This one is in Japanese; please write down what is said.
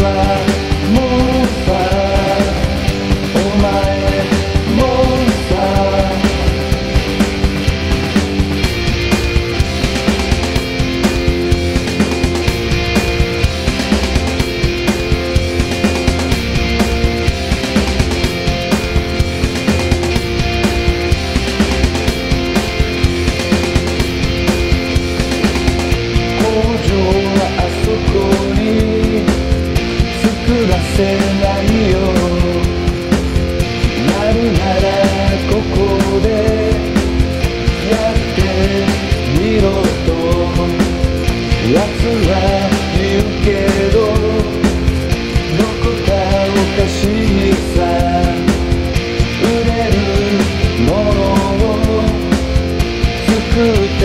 Love. せないよ。なるならここでやってみろと。奴は言うけどどこかおかしいさ。売れるものを作って